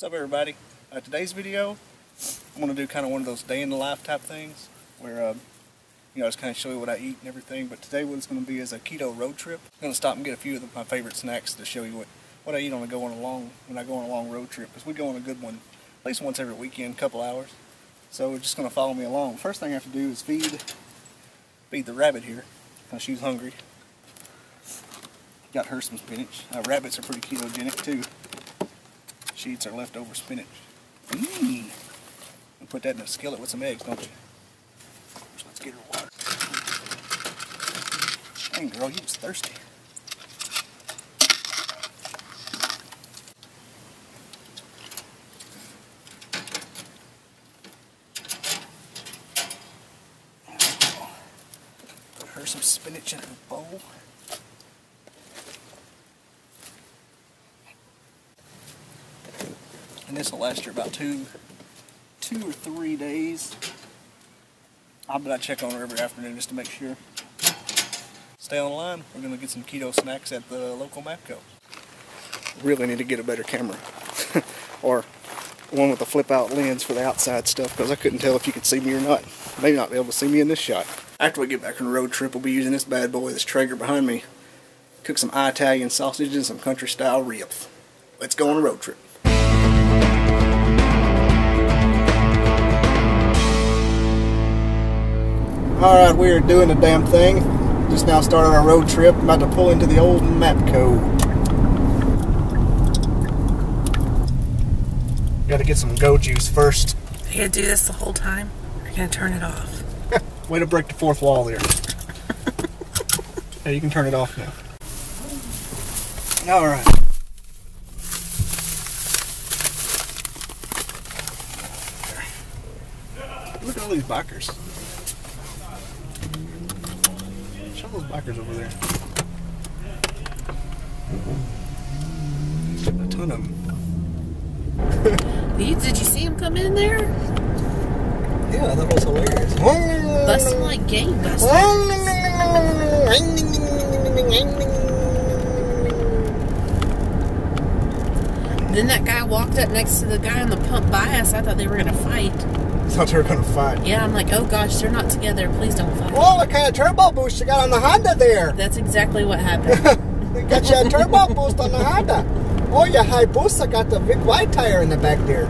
What's up everybody? Uh, today's video, I'm going to do kind of one of those day in the life type things where, uh, you know, just kind of show you what I eat and everything. But today what it's going to be is a keto road trip. I'm going to stop and get a few of my favorite snacks to show you what, what I eat on a go on a long, when I go on a long road trip. Because we go on a good one at least once every weekend, a couple hours. So we're just going to follow me along. First thing I have to do is feed, feed the rabbit here. She's hungry. Got her some spinach. Uh, rabbits are pretty ketogenic too. She eats our leftover spinach. Mmm. Put that in a skillet with some eggs, don't you? First, let's get her water. Dang, girl, you was thirsty. Put her some spinach in her bowl. And this will last her about two, two or three days. I bet I check on her every afternoon just to make sure. Stay on the line. We're gonna get some keto snacks at the local Mapco. Really need to get a better camera, or one with a flip out lens for the outside stuff because I couldn't tell if you could see me or not. Maybe not be able to see me in this shot. After we get back on the road trip, we'll be using this bad boy, this Traeger behind me. Cook some Italian sausage and some country style ribs. Let's go on a road trip. Alright, we are doing the damn thing. Just now started our road trip. About to pull into the old Mapco. Gotta get some go juice first. Are you gonna do this the whole time? Or are you gonna turn it off? Way to break the fourth wall there. yeah, you can turn it off now. Alright. Look at all these bikers. Show those bikers over there. A ton of them. Did you, see him come in there? Yeah, that was hilarious. Busting like gangbusters. Then that guy walked up next to the guy on the pump by us. I thought they were gonna fight. Thought they were gonna fight. Yeah, I'm like, oh gosh, they're not together. Please don't fight. Oh, what kind of turbo boost you got on the Honda there? That's exactly what happened. You got your turbo boost on the Honda. Oh, your Hayabusa got the big white tire in the back there.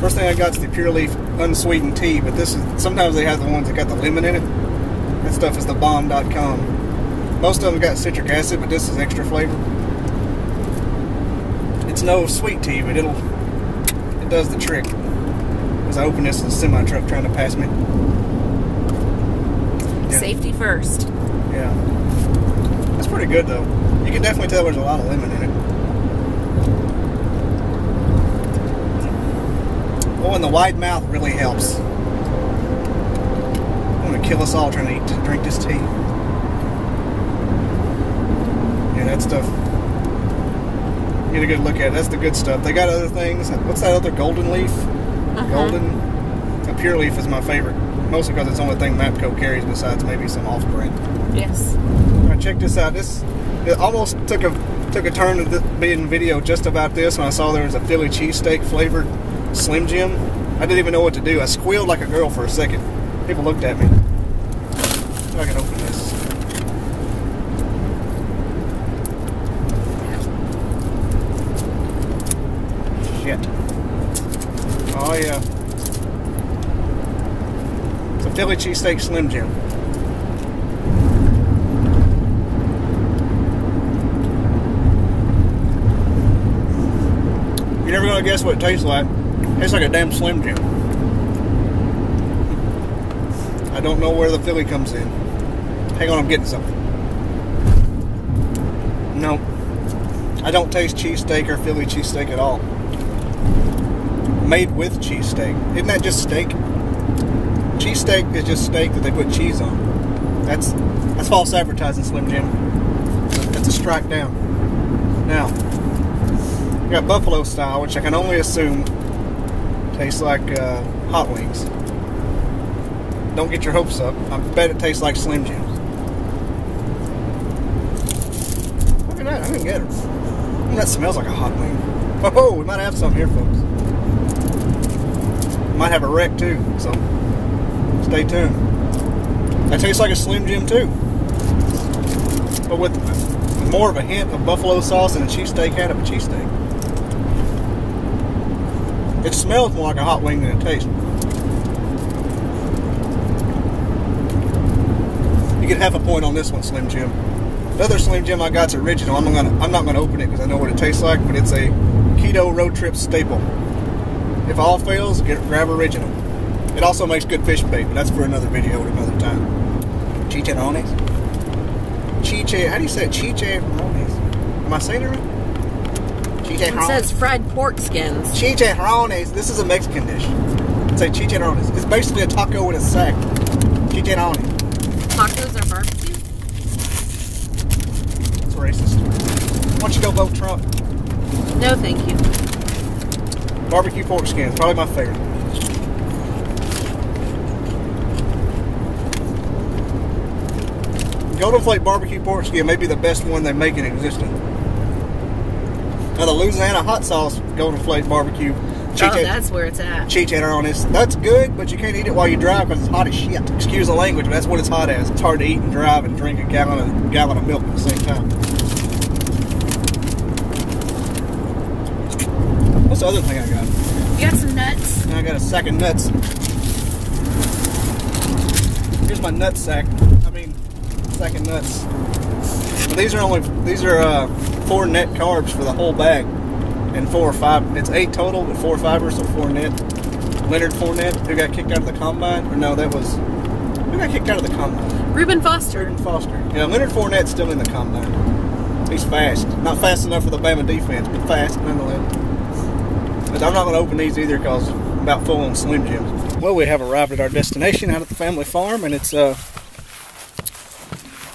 First thing I got is the Pure Leaf unsweetened tea, but this is sometimes they have the ones that got the lemon in it. That stuff is the bomb.com. Most of them got citric acid, but this is extra flavor. It's no sweet tea, but it'll it does the trick. As I open this, there's a semi truck trying to pass me. Yeah. Safety first. Yeah. That's pretty good though. You can definitely tell there's a lot of lemon in it. Oh, and the wide mouth really helps. I'm gonna kill us all trying to eat, drink this tea. Yeah, that stuff. Get a good look at it. That's the good stuff. They got other things. What's that other golden leaf? Uh-huh. Golden. A pure leaf is my favorite, mostly because it's the only thing Mapco carries besides maybe some off-brand. Yes. All right, check this out. This it almost took a took a turn to th- being video just about this when I saw there was a Philly cheesesteak flavored Slim Jim. I didn't even know what to do. I squealed like a girl for a second. People looked at me. I can open this. Shit. Yeah. Uh, it's a Philly cheesesteak Slim Jim. You're never gonna guess what it tastes like. Tastes like a damn Slim Jim. I don't know where the Philly comes in. Hang on, I'm getting something. No. I don't taste cheesesteak or Philly cheesesteak at all. Made with cheesesteak. Isn't that just steak? Cheesesteak is just steak that they put cheese on. That's that's false advertising, Slim Jim. That's a strike down. Now, we got buffalo style, which I can only assume tastes like uh, hot wings. Don't get your hopes up. I bet it tastes like Slim Jims. Look at that. I didn't get it. That smells like a hot wing. Oh, we might have some here, folks. Might have a wreck too, so stay tuned. That tastes like a Slim Jim too, but with, more of a hint of buffalo sauce and a cheesesteak out of a cheesesteak. It smells more like a hot wing than it tastes. You get half a point on this one, Slim Jim. The other Slim Jim I got's original. I'm gonna I'm not gonna open it because I know what it tastes like, but it's a keto road trip staple. If all fails, get grab original. It also makes good fish bait, but that's for another video at another time. Chicharrones. Chiche. How do you say it? Chicharrones. Am I saying it right? It says fried pork skins. Chicharrones. This is a Mexican dish. It's a chicharrones. It's basically a taco with a sack. Chicharrones. Tacos are barbecue. It's racist. Why don't you go vote Trump? No, thank you. Barbecue pork skins, probably my favorite. Golden Flake barbecue pork skin may be the best one they make in existence. Now the Louisiana hot sauce Golden Flake barbecue Oh, that's where it's at. chicharrones. That's good, but you can't eat it while you drive because it's hot as shit. Excuse the language, but that's what it's hot as. It's hard to eat and drive and drink a gallon of gallon of milk at the same time. Other thing I got? You got some nuts. And I got a sack of nuts. Here's my nut sack. I mean, sack of nuts. But these are only these are uh, four net carbs for the whole bag, and four or five. It's eight total, but four fibers, so four net. Leonard Fournette, who got kicked out of the combine, or no, that was who got kicked out of the combine. Reuben Foster. Jordan Foster. Yeah, Leonard Fournette's still in the combine. He's fast. Not fast enough for the Bama defense, but fast nonetheless. But I'm not going to open these either because I'm about full on Slim Jims. Well, we have arrived at our destination out at the family farm, and it's uh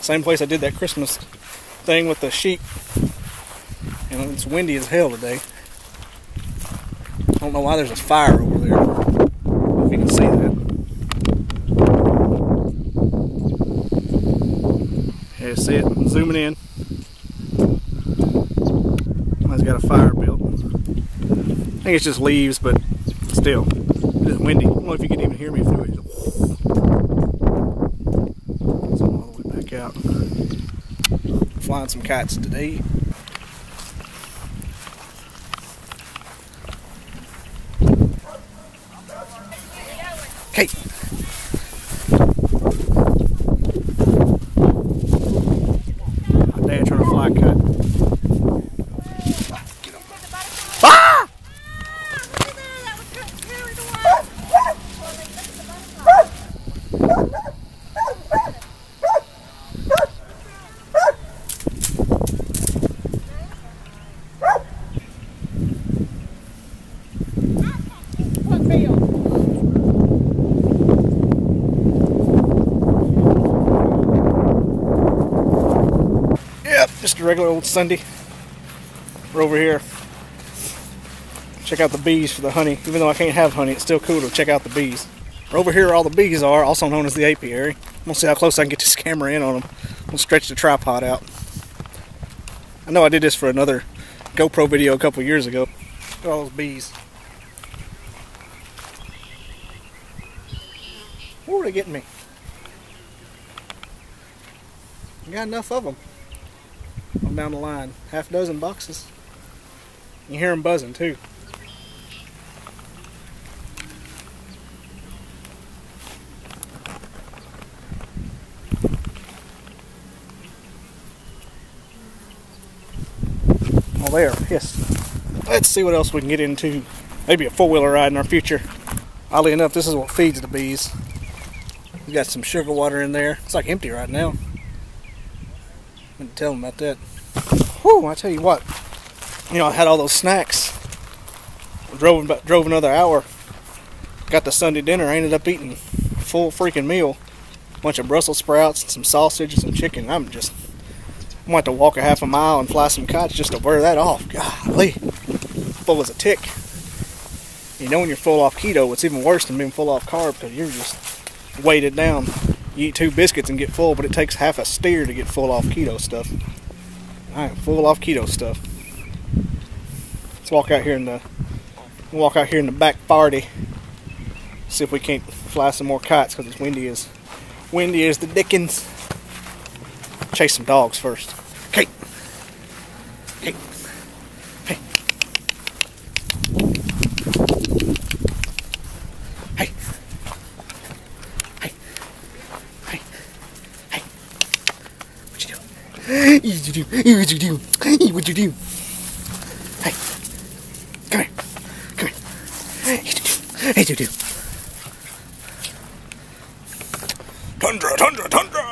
same place I did that Christmas thing with the sheep. And it's windy as hell today. I don't know why there's a fire over there. If you can see that. Yeah, see it? I'm zooming in. Somebody's got a fire built. I think it's just leaves, but still. It's windy. I don't know if you can even hear me through it. So all the way back out. Flying some kites today. Okay. My dad trying to fly a kite. Ah! Just a regular old Sunday. We're over here. Check out the bees for the honey. Even though I can't have honey, it's still cool to check out the bees. We're over here all the bees are, also known as the apiary. I'm gonna see how close I can get this camera in on them. I'm gonna stretch the tripod out. I know I did this for another GoPro video a couple years ago. Look at all those bees. Where are they getting me? I got enough of them. On down the line. Half dozen boxes. You hear them buzzing too. Well, there, yes. Let's see what else we can get into. Maybe a four-wheeler ride in our future. Oddly enough, this is what feeds the bees. We got some sugar water in there. It's like empty right now. Didn't tell them about that. Whew, I tell you what. You know, I had all those snacks. Drove drove another hour. Got the Sunday dinner. I ended up eating a full freaking meal. bunch of Brussels sprouts, and some sausage, and some chicken. I'm just I'm going to have to walk a half a mile and fly some kites just to wear that off. Golly. Full as a tick. You know when you're full off keto, it's even worse than being full off carb because you're just weighted down. You eat two biscuits and get full, but it takes half a steer to get full off keto stuff. I am full off keto stuff. Let's walk out here in the walk out here in the back party. See if we can't fly some more kites because it's windy as windy as the dickens. Chase some dogs first. Okay. Hey. Hey. Hey. Hey. Hey. Hey. What you doing? What you do? What you do? What you do? Hey. Come here. Come here. Hey, you do. Hey, you do. Tundra, tundra, tundra.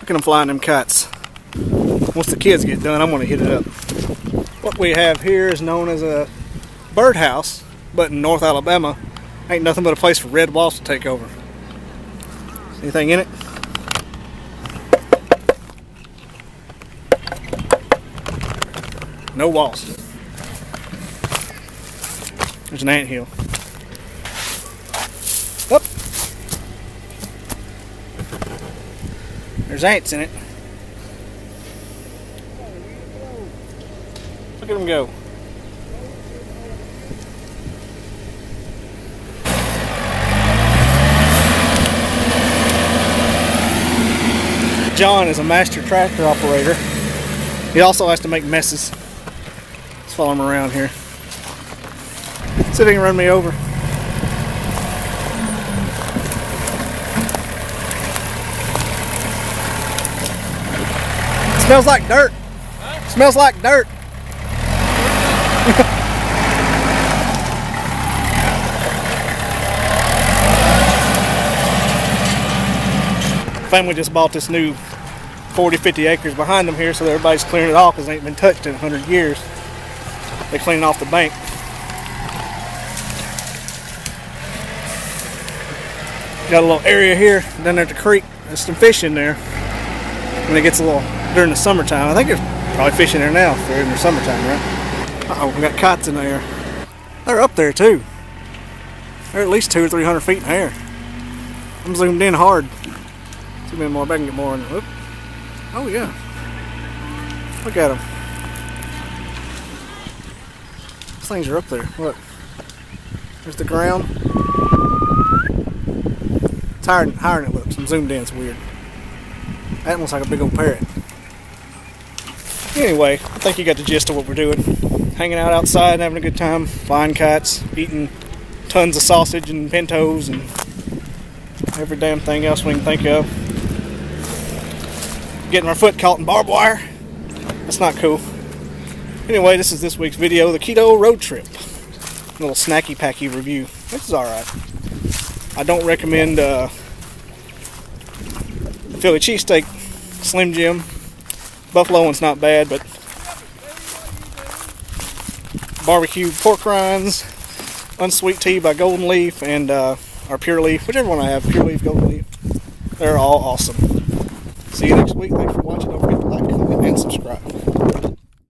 Look at them flying them kites. Once the kids get done, I'm going to hit it up. What we have here is known as a birdhouse, but in North Alabama, ain't nothing but a place for red wasps to take over. Anything in it? No walls. There's an ant hill. Up. There's ants in it. Look at them go. John is a master tractor operator. He also has to make messes. Follow him around here. He can run me over. Smells like dirt. Smells like dirt. Family just bought this new 40, 50 acres behind them here, so everybody's clearing it off because it ain't been touched in 100 years. They're cleaning off the bank. Got a little area here down there at the creek. There's some fish in there. When it gets a little during the summertime. I think there's probably fish in there now if they're in the summertime, right? Uh oh, we got kites in there. They're up there too. They're at least two or three hundred feet in the air. I'm zoomed in hard. See me more. I can get more in. Oop. Oh yeah. Look at them. Things are up there. Look. There's the ground. It's higher, higher than it looks. I'm zoomed in. It's weird. That looks like a big old parrot. Anyway, I think you got the gist of what we're doing. Hanging out outside, having a good time, flying kites, eating tons of sausage and pintos and every damn thing else we can think of. Getting our foot caught in barbed wire. That's not cool. Anyway, this is this week's video, the Keto Road Trip. A little snacky packy review. This is alright. I don't recommend uh, Philly cheesesteak Slim Jim. Buffalo one's not bad, but barbecue pork rinds, unsweet tea by Golden Leaf, and uh, our Pure Leaf, whichever one I have, Pure Leaf, Golden Leaf. They're all awesome. See you next week. Thanks for watching. Don't forget to like, comment, and subscribe.